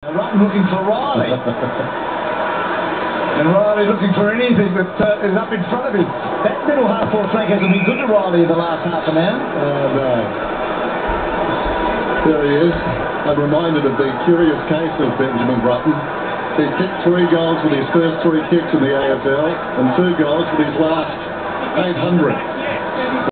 Rutten looking for Riley. and Riley looking for anything that uh, is up in front of him. That middle half forward flank hasn't been good to Riley in the last half an hour. Oh, no. There he is. I'm reminded of the curious case of Benjamin Brutton. He kicked three goals with his first three kicks in the AFL and two goals with his last 800.